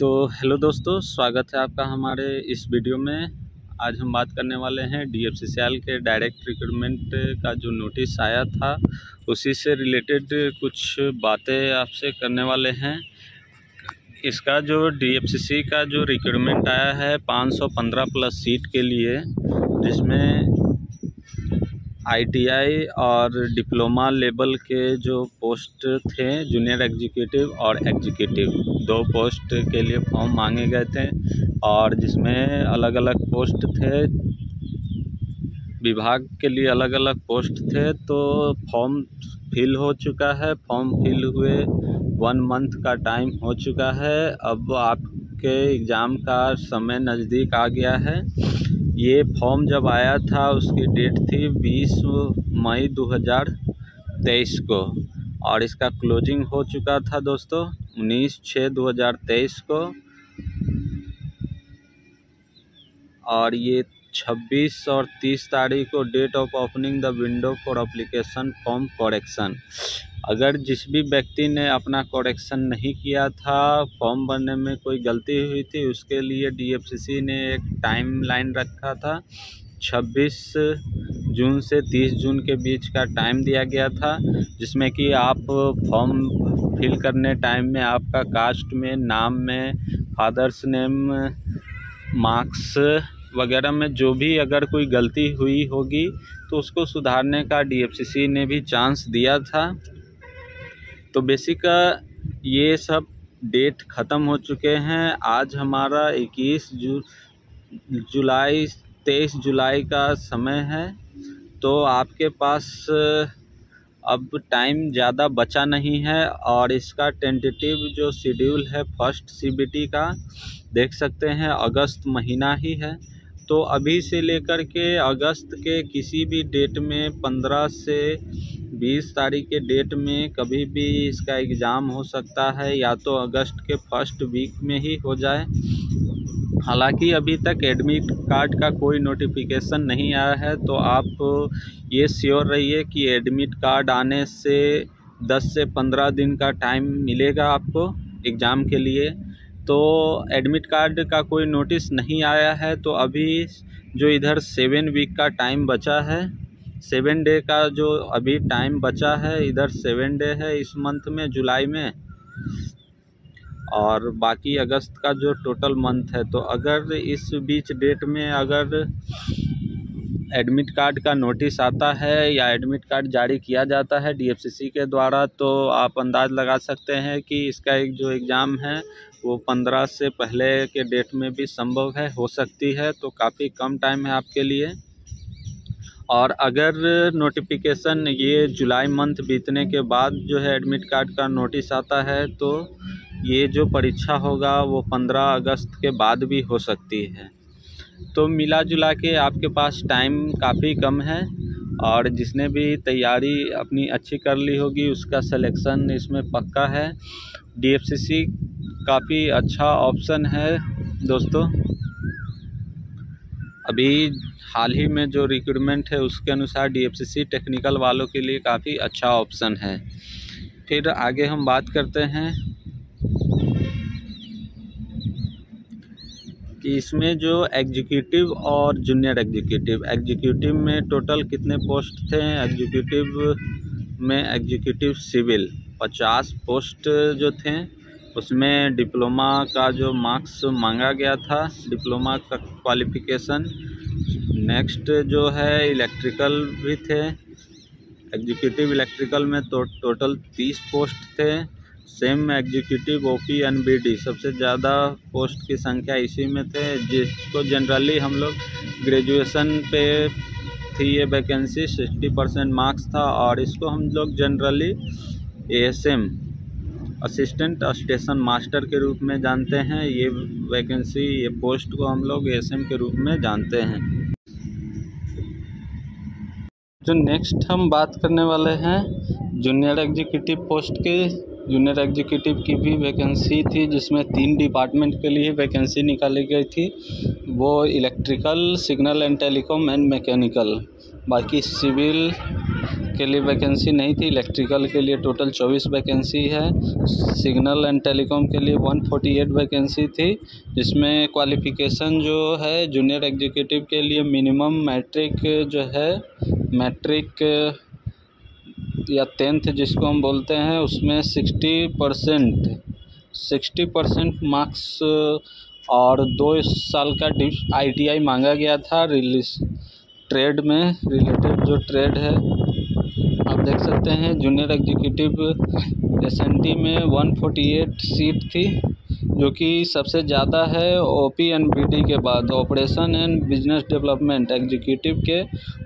तो हेलो दोस्तों, स्वागत है आपका हमारे इस वीडियो में। आज हम बात करने वाले हैं डी एफ़ सी के डायरेक्ट रिक्रूटमेंट का जो नोटिस आया था, उसी से रिलेटेड कुछ बातें आपसे करने वाले हैं। इसका जो डी एफ़ सी का जो रिक्रूटमेंट आया है 515 प्लस सीट के लिए, जिसमें आईटीआई और डिप्लोमा लेवल के जो पोस्ट थे, जूनियर एग्जीक्यूटिव और एग्जीक्यूटिव, दो पोस्ट के लिए फॉर्म मांगे गए थे और जिसमें अलग अलग पोस्ट थे, विभाग के लिए अलग अलग पोस्ट थे तो फॉर्म फिल हो चुका है। फॉर्म फिल हुए वन मंथ का टाइम हो चुका है। अब आपके एग्ज़ाम का समय नज़दीक आ गया है। ये फॉर्म जब आया था, उसकी डेट थी बीस मई 2023 को। और इसका क्लोजिंग हो चुका था दोस्तों, उन्नीस छः 2023 को। और ये 26 और 30 तारीख को date of opening the window for application form correction अगर जिस भी व्यक्ति ने अपना करेक्शन नहीं किया था फॉर्म भरने में कोई गलती हुई थी, उसके लिए डीएफसीसी ने एक टाइम लाइन रखा था। 26 जून से 30 जून के बीच का टाइम दिया गया था, जिसमें कि आप फॉर्म फिल करने टाइम में आपका कास्ट में, नाम में फादर्स नेम मार्क्स वगैरह में जो भी अगर कोई गलती हुई होगी तो उसको सुधारने का डीएफसीसी ने भी चांस दिया था। तो बेसिक ये सब डेट ख़त्म हो चुके हैं। आज हमारा 21 जू, जुलाई, तेईस जुलाई का समय है। तो आपके पास, अब टाइम ज़्यादा बचा नहीं है और इसका टेंटेटिव जो शेड्यूल है फ़र्स्ट सीबीटी का, देख सकते हैं, अगस्त महीना ही है। तो अभी से लेकर के अगस्त के किसी भी डेट में पंद्रह से बीस तारीख के डेट में कभी भी इसका एग्ज़ाम हो सकता है, या तो अगस्त के फ़र्स्ट वीक में ही हो जाए। हालाँकि अभी तक एडमिट कार्ड का कोई नोटिफिकेशन नहीं आया है तो आप ये श्योर रहिए कि एडमिट कार्ड आने से 10 से 15 दिन का टाइम मिलेगा आपको एग्ज़ाम के लिए। तो एडमिट कार्ड का कोई नोटिस नहीं आया है तो अभी जो इधर सेवन वीक का टाइम बचा है सेवन डे का जो अभी टाइम बचा है, इधर सेवन डे है इस मंथ में, जुलाई में। और बाकी अगस्त का जो टोटल मंथ है तो अगर इस बीच डेट में अगर एडमिट कार्ड का नोटिस आता है या एडमिट कार्ड जारी किया जाता है डीएफसीसी के द्वारा तो आप अंदाज़ लगा सकते हैं कि इसका एक जो एग्ज़ाम है, वो पंद्रह से पहले के डेट में भी संभव है, हो सकती है तो काफ़ी कम टाइम है आपके लिए। और अगर नोटिफिकेशन ये जुलाई मंथ बीतने के बाद जो है एडमिट कार्ड का नोटिस आता है तो ये जो परीक्षा होगा, वो पंद्रह अगस्त के बाद भी हो सकती है। तो मिला जुला के आपके पास टाइम काफ़ी कम है और जिसने भी तैयारी अपनी अच्छी कर ली होगी, उसका सिलेक्शन इसमें पक्का है। डीएफसीसी काफ़ी अच्छा ऑप्शन है दोस्तों। अभी हाल ही में जो रिक्रूटमेंट है, उसके अनुसार डीएफसीसी टेक्निकल वालों के लिए काफ़ी अच्छा ऑप्शन है। फिर आगे हम बात करते हैं। कि इसमें जो एग्जीक्यूटिव और जूनियर एग्जीक्यूटिव एग्जीक्यूटिव में टोटल कितने पोस्ट थे? एग्जीक्यूटिव में एग्जीक्यूटिव सिविल पचास पोस्ट जो थे, उसमें डिप्लोमा का जो मार्क्स मांगा गया था डिप्लोमा का क्वालिफ़िकेशन नेक्स्ट जो है इलेक्ट्रिकल भी थे एग्जीक्यूटिव इलेक्ट्रिकल में तो टोटल तीस पोस्ट थे। Same executive O P N B D सबसे ज़्यादा पोस्ट की संख्या इसी में थे, जिसको जनरली हम लोग ग्रेजुएशन पे थी ये वैकेंसी सिक्सटी परसेंट मार्क्स था, और इसको हम लोग generally A S M assistant station master के रूप में जानते हैं। ये वैकेंसी ये पोस्ट को हम लोग एसएम के रूप में जानते हैं। जो नेक्स्ट हम बात करने वाले हैं जूनियर एग्जीक्यूटिव पोस्ट के जूनियर एग्जीक्यूटिव की भी वैकेंसी थी, जिसमें तीन डिपार्टमेंट के लिए वैकेंसी निकाली गई थी। वो electrical, signal and telecom and mechanical. बाकी सिविल के लिए वैकेंसी नहीं थी, इलेक्ट्रिकल के लिए टोटल चौबीस वैकेंसी है। सिग्नल एंड टेलीकॉम के लिए वन फोर्टी एट वैकेंसी थी, जिसमें क्वालिफ़िकेशन जो है जूनियर एग्जीक्यूटिव के लिए मिनिमम मैट्रिक जो है, मैट्रिक या टेंथ जिसको हम बोलते हैं, उसमें sixty percent sixty percent marks और दो साल का आईटीआई मांगा गया था रिलीज़ ट्रेड में रिलेटेड जो ट्रेड है, आप देख सकते हैं जूनियर एग्जीक्यूटिव एस में 148 सीट थी। जो कि सबसे ज़्यादा है O P N B D के बाद। Operation and business development executive के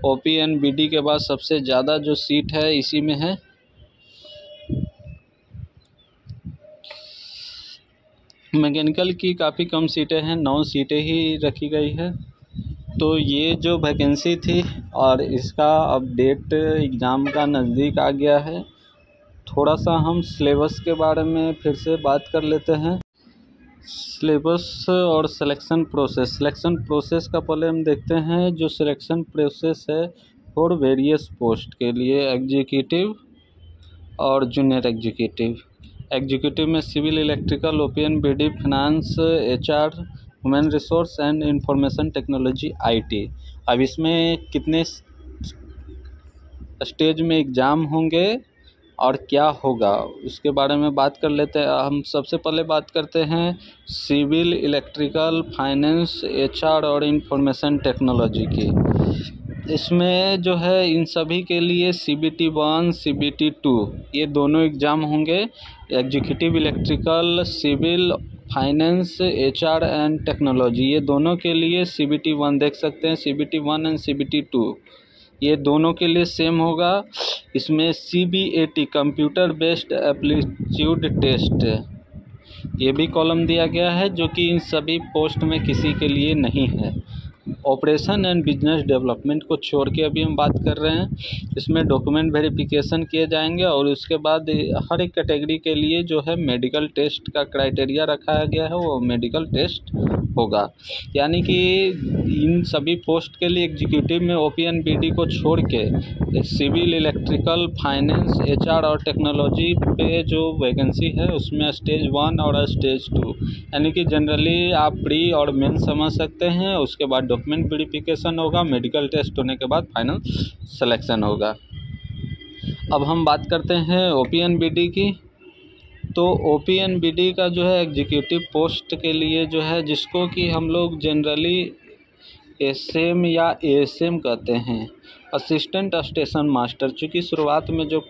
O P N B D के बाद सबसे ज़्यादा जो सीट है, इसी में है। मैकेनिकल की काफ़ी कम सीटें हैं, नौ सीटें ही रखी गई है। तो ये जो वैकेंसी थी और इसका अपडेट एग्ज़ाम का नज़दीक आ गया है। थोड़ा सा हम सिलेबस के बारे में फिर से बात कर लेते हैं। सिलेबस और सिलेक्शन प्रोसेस। सिलेक्शन प्रोसेस का पहले हम देखते हैं, जो सिलेक्शन प्रोसेस है, फॉर वेरियस पोस्ट के लिए एग्जीक्यूटिव और जूनियर एग्जीक्यूटिव। एग्जीक्यूटिव में civil, electrical, OPN B D finance H R human resource and information technology, IT. अब इसमें कितने स्टेज में एग्ज़ाम होंगे? और क्या होगा? उसके बारे में बात कर लेते हैं। हम सबसे पहले बात करते हैं सिविल, इलेक्ट्रिकल, फाइनेंस, एचआर और इंफॉर्मेशन टेक्नोलॉजी की। इसमें जो है, इन सभी के लिए C B T one C B T two ये दोनों एग्ज़ाम होंगे। Executive, electrical, civil, finance H R and technology, ये दोनों के लिए सी बी टी वन देख सकते हैं। C B T one and C B T two. ये दोनों के लिए सेम होगा। इसमें C B A T computer based aptitude test ये भी कॉलम दिया गया है, जो कि इन सभी पोस्ट में किसी के लिए नहीं है। ऑपरेशन एंड बिज़नेस डेवलपमेंट को छोड़ के अभी हम बात कर रहे हैं। इसमें डॉक्यूमेंट वेरिफिकेशन किए जाएँगे और उसके बाद हर एक कैटेगरी के लिए जो है मेडिकल टेस्ट का क्राइटेरिया रखा गया है, वो मेडिकल टेस्ट होगा। यानी कि इन सभी पोस्ट के लिए एग्जीक्यूटिव में ओ पी को छोड़ के civil electrical finance H R और टेक्नोलॉजी पे जो वैकेंसी है, उसमें स्टेज वन और स्टेज टू यानी कि जनरली आप प्री और मेन समझ सकते हैं, उसके बाद डॉक्यूमेंट वेरिफिकेशन होगा मेडिकल टेस्ट होने के बाद फाइनल सिलेक्शन होगा। अब हम बात करते हैं ओ की। तो O P N B D का जो है एग्जीक्यूटिव पोस्ट के लिए जो है, जिसको कि हम लोग जनरली एस एम या ए एस एम कहते हैं। असिस्टेंट स्टेशन मास्टर चूँकि शुरुआत में जो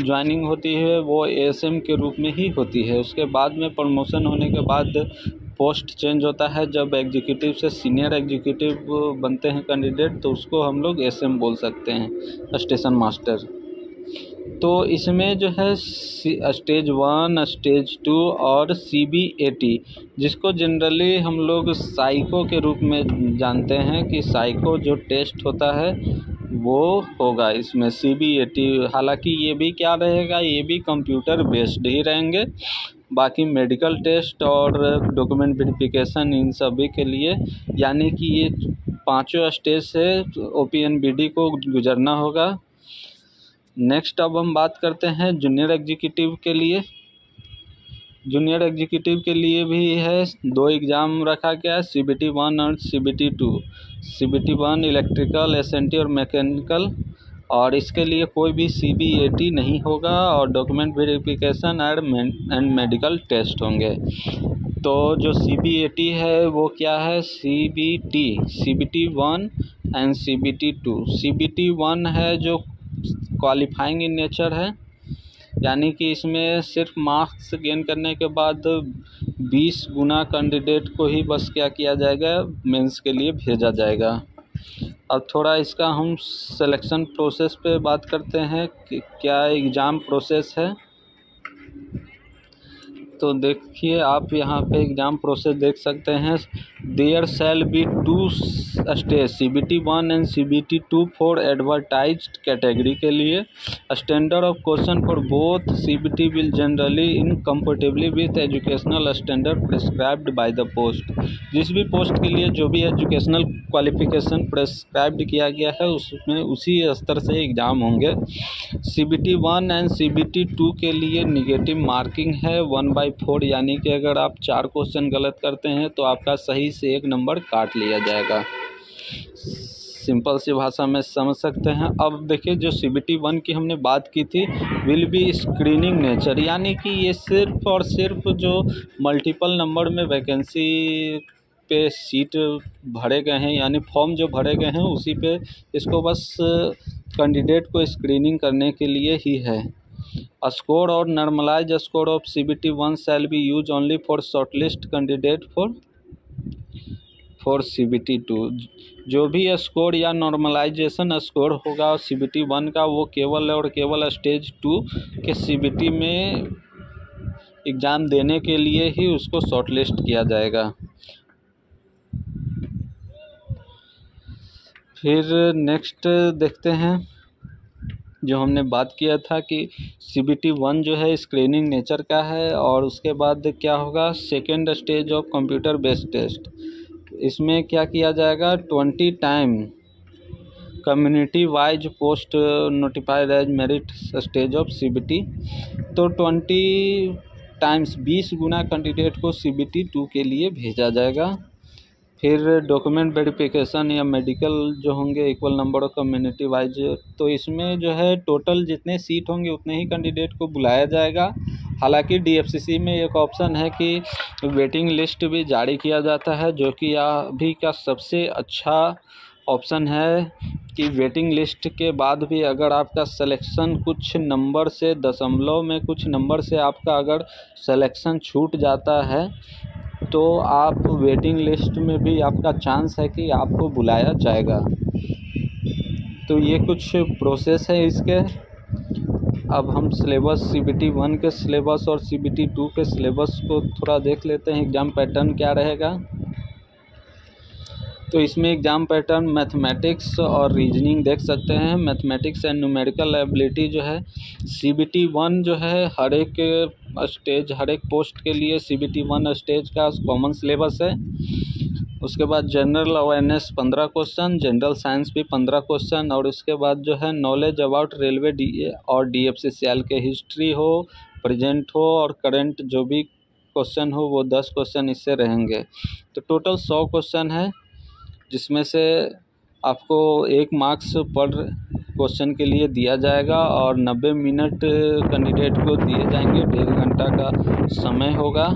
ज्वाइनिंग होती है, वो ए एस एम के रूप में ही होती है। उसके बाद में प्रमोशन होने के बाद पोस्ट चेंज होता है। जब एग्जीक्यूटिव से सीनियर एग्जीक्यूटिव बनते हैं कैंडिडेट तो उसको हम लोग एस एम बोल सकते हैं स्टेशन मास्टर तो इसमें जो है स्टेज वन, स्टेज टू और सी बी ए टी जिसको जनरली हम लोग साइको के रूप में जानते हैं कि साइको जो टेस्ट होता है, वो होगा इसमें सी बी ए टी हालाँकि ये भी क्या रहेगा, ये भी कंप्यूटर बेस्ड ही रहेंगे। बाकी मेडिकल टेस्ट और डॉक्यूमेंट वेरिफिकेशन इन सभी के लिए, यानी कि ये पाँचों स्टेज से O P N B D को गुजरना होगा। नेक्स्ट अब हम बात करते हैं जूनियर एग्जीक्यूटिव के लिए। जूनियर एग्जीक्यूटिव के लिए भी है, दो एग्ज़ाम रखा गया है सी बी टी वन और C B T two C B T one electrical S N T और मैकेनिकल और इसके लिए कोई भी सी बी ए टी नहीं होगा और document verification and and medical test होंगे। तो जो सी बी ए टी है, वो क्या है? C B T C B T one and C B T two C B T one है जो क्वालिफाइंग इन नेचर है। यानी कि इसमें सिर्फ़ मार्क्स गेन करने के बाद बीस गुना कैंडिडेट को ही बस क्या किया जाएगा मेंस के लिए भेजा जाएगा। अब थोड़ा इसका हम सिलेक्शन प्रोसेस पे बात करते हैं कि क्या एग्ज़ाम प्रोसेस है। तो देखिए, आप यहाँ पे एग्ज़ाम प्रोसेस देख सकते हैं। There shall be two stage C B T one and C B T two for advertised category के लिए standard of question for both C B T will generally in comfortably with educational standard prescribed by the post. जिस भी post के लिए जो भी educational qualification prescribed किया गया है, उसमें उसी स्तर से एग्ज़ाम होंगे। C B T one and C B T two के लिए निगेटिव मार्किंग है, वन बाई फोर, यानी कि अगर आप चार क्वेश्चन गलत करते हैं तो आपका सही से एक नंबर काट लिया जाएगा। सिंपल सी भाषा में समझ सकते हैं। अब देखिए, जो सी बी टी वन की हमने बात की थी विल बी स्क्रीनिंग नेचर यानी कि ये सिर्फ़ और सिर्फ़ जो मल्टीपल नंबर में वैकेंसी पे सीट भरे गए हैं, यानी फॉर्म जो भरे गए हैं, उसी पे इसको बस कैंडिडेट को स्क्रीनिंग करने के लिए ही है। स्कोर और normalise score of C B T one shall be use only for shortlist candidate for for C B T. Two जो भी स्कोर या नॉर्मलाइजेशन स्कोर होगा सी बी टी वन का, वो केवल और केवल स्टेज टू के सी बी टी में एग्ज़ाम देने के लिए ही उसको शॉर्टलिस्ट किया जाएगा। फिर नेक्स्ट देखते हैं। जो हमने बात किया था कि सी बी टी वन जो है स्क्रीनिंग नेचर का है और उसके बाद क्या होगा? Second stage of computer based test. इसमें क्या किया जाएगा? Twenty time community wise post notified as merit stage of C B T तो ट्वेंटी टाइम्स बीस गुना कैंडिडेट को सी बी टी टू के लिए भेजा जाएगा। फिर डॉक्यूमेंट वेरिफिकेशन या मेडिकल जो होंगे equal number of community wise तो इसमें जो है टोटल जितने सीट होंगे, उतने ही कैंडिडेट को बुलाया जाएगा। हालाँकि डीएफसीसी में एक ऑप्शन है कि वेटिंग लिस्ट भी जारी किया जाता है, जो कि अभी का सबसे अच्छा ऑप्शन है कि वेटिंग लिस्ट के बाद भी अगर आपका सिलेक्शन कुछ नंबर से, दशमलव में कुछ नंबर से आपका अगर सिलेक्शन छूट जाता है तो आप वेटिंग लिस्ट में भी आपका चांस है कि आपको बुलाया जाएगा। तो ये कुछ प्रोसेस है इसके। अब हम syllabus C B T one के सिलेबस और सी बी टी टू के सिलेबस को थोड़ा देख लेते हैं एग्ज़ाम पैटर्न क्या रहेगा। तो इसमें एग्ज़ाम पैटर्न मैथमेटिक्स और रीजनिंग देख सकते हैं। मैथमेटिक्स एंड न्यूमेरिकल एबिलिटी जो है सी बी टी वन जो है, हर एक स्टेज हर एक पोस्ट के लिए C B T one stage का कॉमन सिलेबस है। उसके बाद जनरल अवेयरनेस पंद्रह क्वेश्चन जनरल साइंस भी पंद्रह क्वेश्चन और उसके बाद जो है नॉलेज अबाउट रेलवे डी और D F C C L के हिस्ट्री हो प्रेजेंट हो और करंट जो भी क्वेश्चन हो, वो दस क्वेश्चन इससे रहेंगे। तो टोटल सौ क्वेश्चन है, जिसमें से आपको एक मार्क्स पर क्वेश्चन के लिए दिया जाएगा और नब्बे मिनट कैंडिडेट को दिए जाएँगे, डेढ़ घंटा का समय होगा।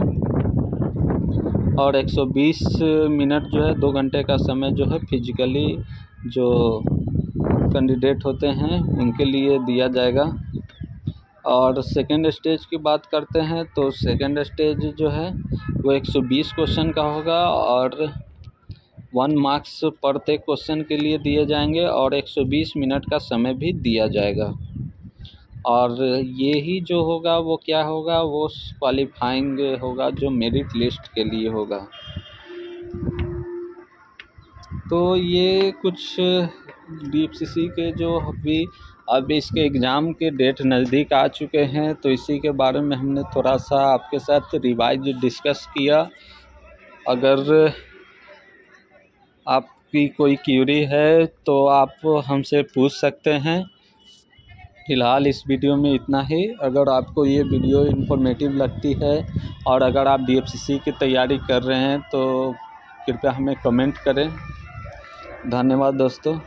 और 120 मिनट जो है, दो घंटे का समय जो है फिजिकली जो कैंडिडेट होते हैं, उनके लिए दिया जाएगा। और सेकेंड स्टेज की बात करते हैं तो सेकेंड स्टेज जो है, वो 120 क्वेश्चन का होगा और वन मार्क्स प्रत्येक क्वेश्चन के लिए दिए जाएँगे और 120 मिनट का समय भी दिया जाएगा। और ये ही जो होगा, वो क्या होगा? वो क्वालिफाइंग होगा, जो मेरिट लिस्ट के लिए होगा। तो ये कुछ डी के जो अभी अब इसके एग्ज़ाम के डेट नज़दीक आ चुके हैं तो इसी के बारे में हमने थोड़ा सा आपके साथ रिवाइज डिस्कस किया। अगर आपकी कोई क्यूरी है तो आप हमसे पूछ सकते हैं। फ़िलहाल इस वीडियो में इतना ही। अगर आपको ये वीडियो इन्फॉर्मेटिव लगती है और अगर आप डी की तैयारी कर रहे हैं तो कृपया हमें कमेंट करें। धन्यवाद दोस्तों।